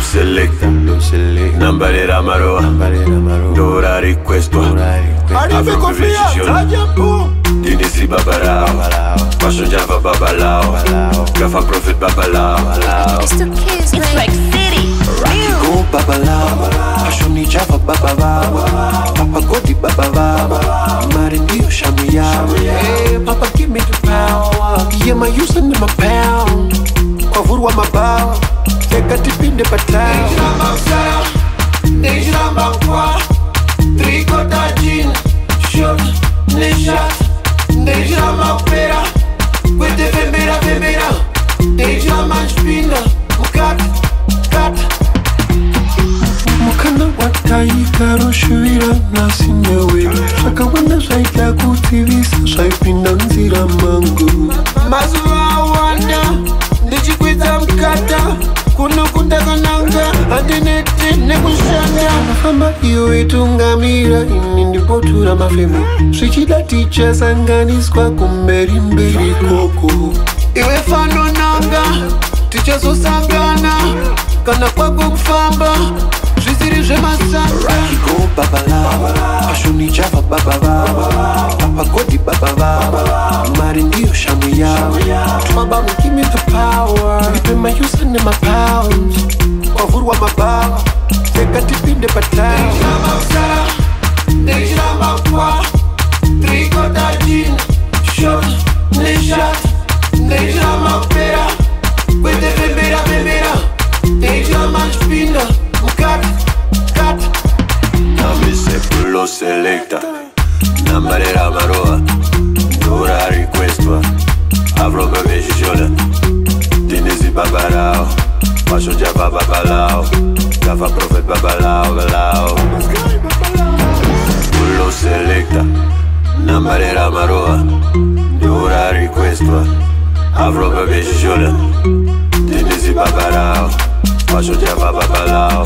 non selecta Nambarera maroa Dorari questua Arrive con fiat, Dinisi babarao Fashion Java babalao Gafa profit babalao It's it's like city Rocky go babalao Fashion Java babalao Papa Godi babalao Mari Dio Shamia Hey, eh, Papa give me the power Yeah, my use and Kwa vurwa mabawa de bataille. Des jambes en des jambes en poids, tricotadine, chaude, déjà, des jambes en pera, oui, des femmes, des femmes, des jambes en spine, ou quatre, quatre. mukana wataita roshuvira nasinya wedu zvakawanda zvaita kutivisa zvaipinda nzira mangu Mazum ndichifamba iyoitungamira ini ndipotura mafemo zvichida tichasanganiswa kumberi mberi koko iwe fanonanga tichazosangana kana kwako kufamba zvisiri zvemasaraiko baba vavo ashunichava baba vavo apagodi baba vavo mari ndiyo shamu yavo tumabamukimitupawa ndipe mausa nemapaundi kwavhurwa mabava Fekatipinde patao Deja maksa Deja makwa Tricotadine Chaude Neja Deja mapera Quente bebera bebera Deja manspina Mukat Kat Nami se pulo selecta Nambarera maroa Dura request Avro me vejijona Denise babarao Masho Java Babalao Java Prophet Babalao Balao Bullo Selecta Nambarera Maroa Dura Requestwa Avro Baby Shula Dinisi Babalao Masho Java Babalao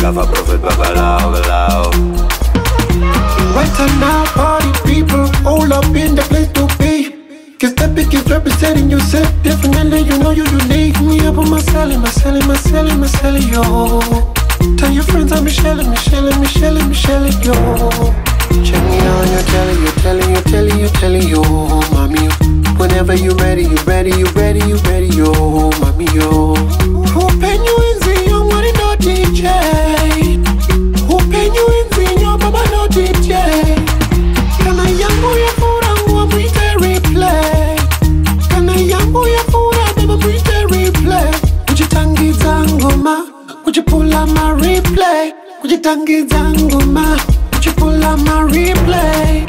Java Prophet Babalao Balao Right now party people All up in the place to be Cause that big is representing yourself definitely, You know you unique up on my celly, my celly, my celly, my celly, yo. Tell your friends I'm Michelle, Michelle, Michelle, Michelle, yo. Check me on your telly, your telly. uchitangidza nguma uchipula mareplay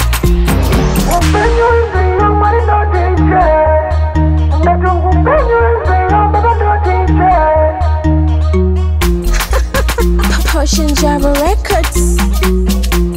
Pushing Java Records.